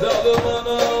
Zamanı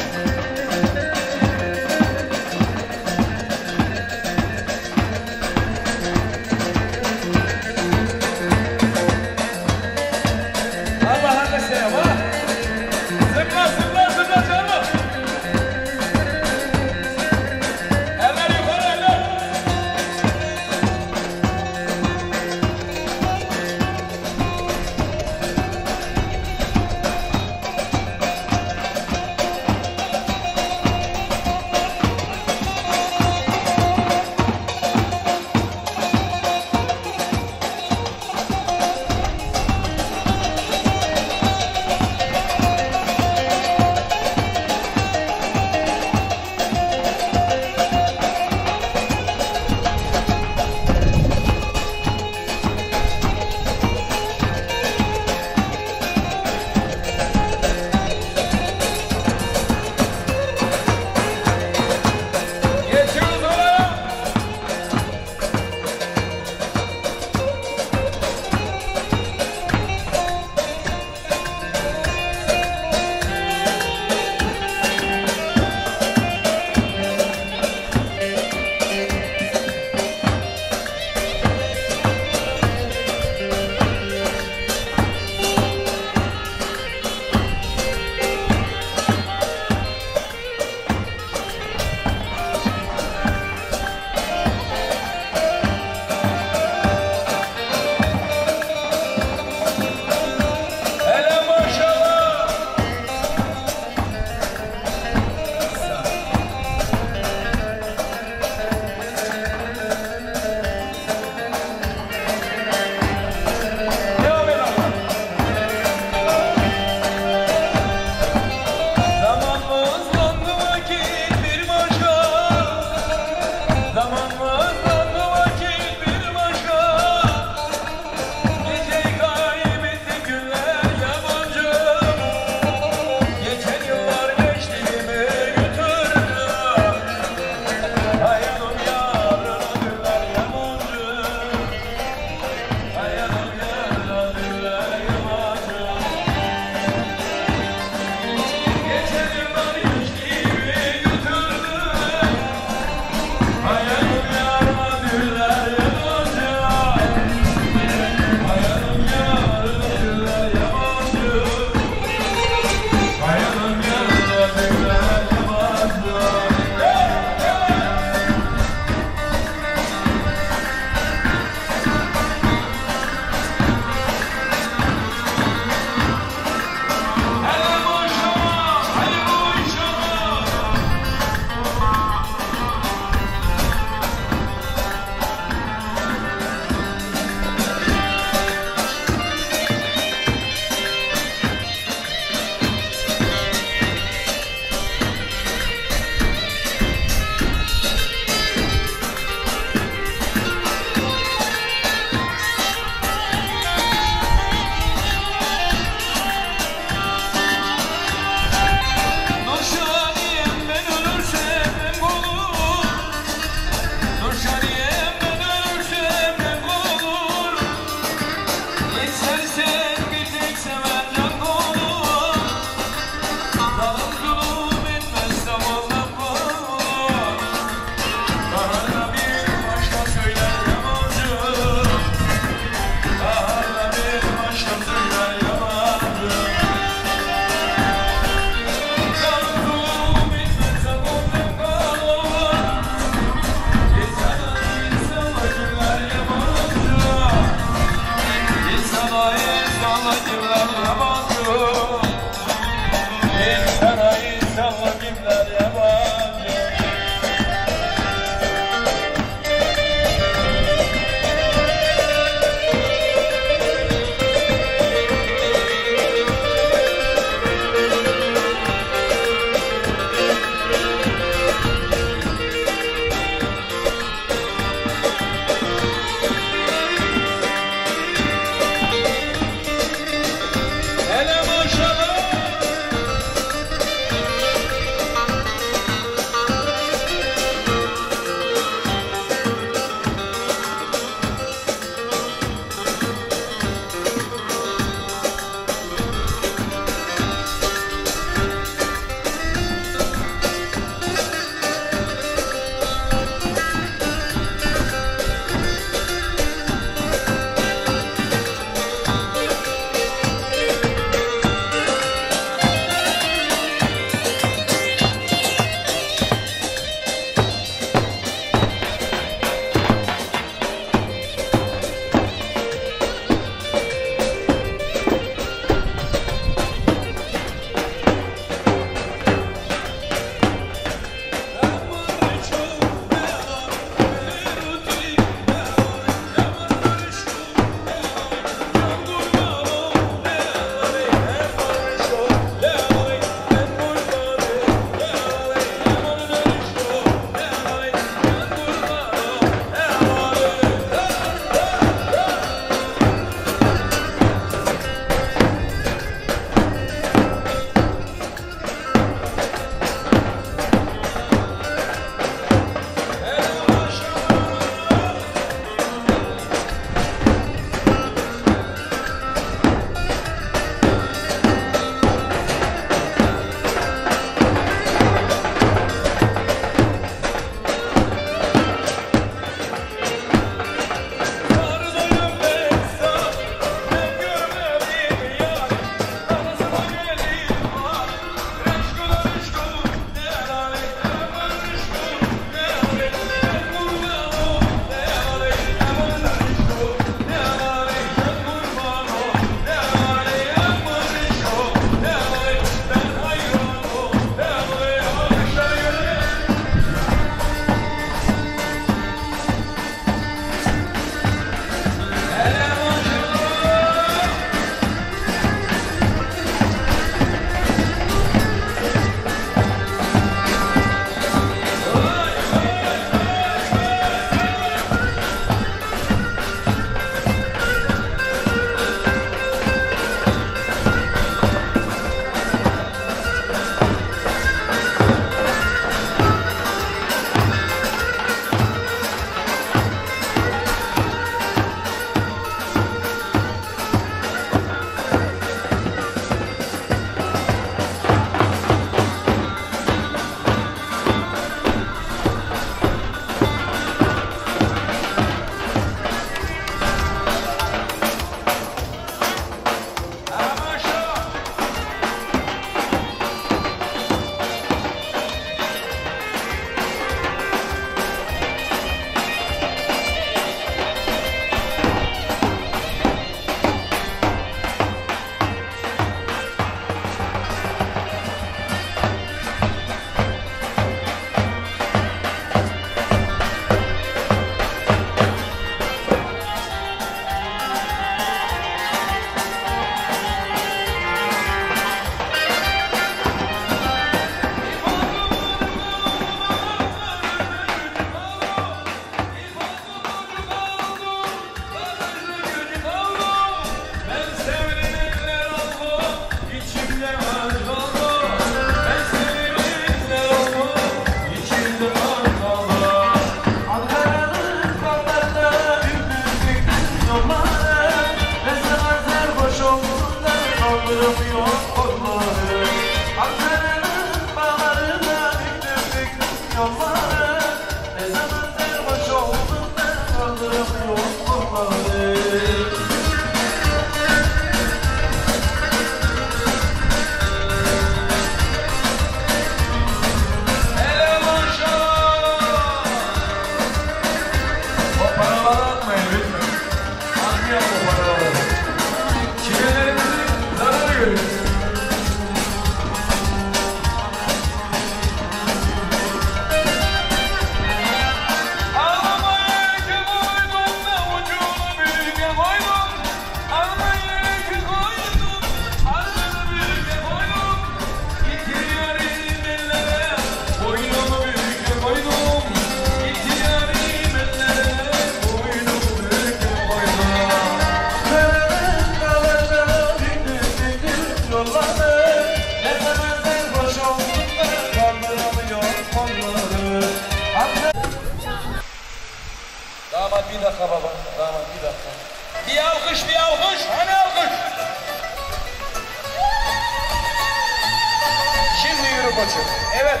maçı. Evet.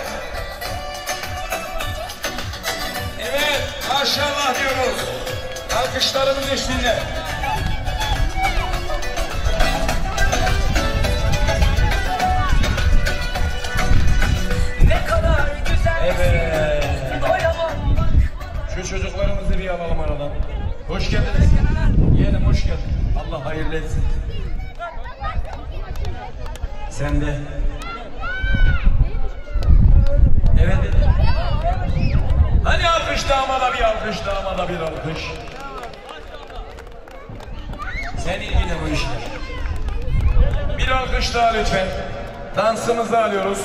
Evet. Maşallah diyoruz. Alkışlarımız üstünde. Ne kadar güzel. Evet. Şey. Şu çocuklarımızı bir alalım aradan. Hoş geldiniz. Yeğenim hoş geldin. Allah hayırlı etsin. Sen de Evet. Hani alkış damada bir alkış damada bir alkış. Sen ilgili bu işler. Bir alkış daha lütfen. Dansımızı alıyoruz.